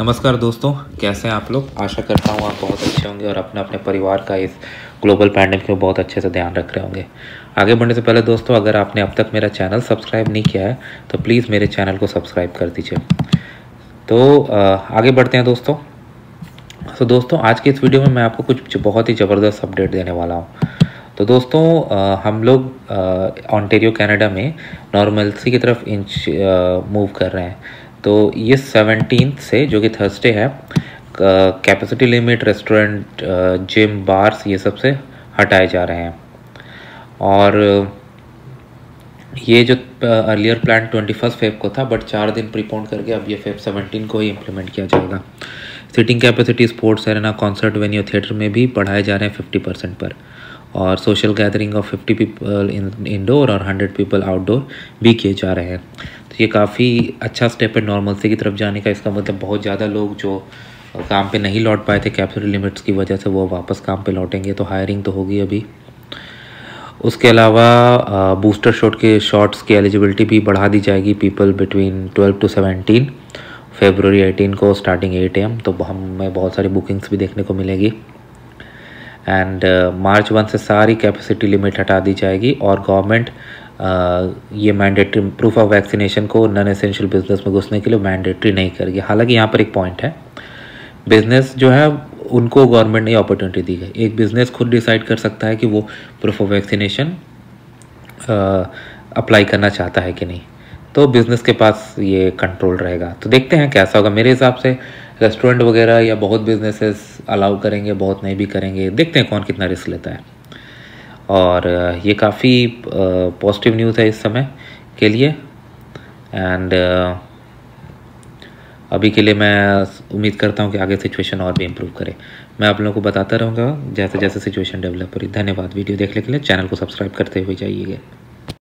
नमस्कार दोस्तों, कैसे हैं आप लोग? आशा करता हूँ आप बहुत अच्छे होंगे और अपने अपने परिवार का इस ग्लोबल पैंडमिक में बहुत अच्छे से ध्यान रख रहे होंगे। आगे बढ़ने से पहले दोस्तों, अगर आपने अब तक मेरा चैनल सब्सक्राइब नहीं किया है तो प्लीज़ मेरे चैनल को सब्सक्राइब कर दीजिए। तो आगे बढ़ते हैं दोस्तों। तो दोस्तों, आज की इस वीडियो में मैं आपको कुछ बहुत ही ज़बरदस्त अपडेट देने वाला हूँ। तो दोस्तों हम लोग ऑन्टेरियो कनाडा में नॉर्मलसी की तरफ़ इंच मूव कर रहे हैं। तो ये सेवनटीन से जो कि थर्सडे है capacity limit restaurant gym bars ये सबसे हटाए जा रहे हैं। और, ये जो earlier plan twenty first Feb को था बट चार दिन प्रीपोन करके अब ये फेब सेवनटीन को ही इम्प्लीमेंट किया जाएगा। Sitting capacity sports arena concert venue theatre में भी बढ़ाए जा रहे हैं फिफ्टी परसेंट पर। और social gathering of fifty people in indoor और हंड्रेड पीपल आउटडोर भी किए जा रहे हैं। ये काफ़ी अच्छा स्टेप है नॉर्मलसी की तरफ़ जाने का। इसका मतलब बहुत ज़्यादा लोग जो काम पे नहीं लौट पाए थे कैपिटल लिमिट्स की वजह से, वो वापस काम पे लौटेंगे। तो हायरिंग तो होगी अभी। उसके अलावा बूस्टर शॉट के शॉट्स की एलिजिबिलिटी भी बढ़ा दी जाएगी पीपल बिटवीन 12 टू 17 फेबररी 18 को स्टार्टिंग 8 एम तो हमें बहुत सारी बुकिंग्स भी देखने को मिलेगी। एंड मार्च वन से सारी कैपेसिटी लिमिट हटा दी जाएगी और गवर्नमेंट ये मैंडेटरी प्रूफ ऑफ़ वैक्सीनेशन को नॉन एसेंशियल बिज़नेस में घुसने के लिए मैंडेटरी नहीं करेगी हालाँकि यहाँ पर एक पॉइंट है। बिज़नेस जो है, उनको गवर्नमेंट ने अपॉर्चुनिटी दी है एक बिज़नेस खुद डिसाइड कर सकता है कि वो प्रूफ ऑफ़ वैक्सीनेशन अप्लाई करना चाहता है कि नहीं। तो बिज़नेस के पास ये कंट्रोल रहेगा। तो देखते हैं कैसा होगा। मेरे हिसाब से रेस्टोरेंट वगैरह या बहुत बिजनेसेस अलाउ करेंगे, बहुत नहीं भी करेंगे। देखते हैं कौन कितना रिस्क लेता है। और ये काफ़ी पॉजिटिव न्यूज़ है इस समय के लिए। एंड अभी के लिए मैं उम्मीद करता हूँ कि आगे सिचुएशन और भी इम्प्रूव करे। मैं आप लोगों को बताता रहूँगा जैसे जैसे सिचुएशन डेवलप हो रही। धन्यवाद वीडियो देखने के लिए। चैनल को सब्सक्राइब करते हुए जाइएगा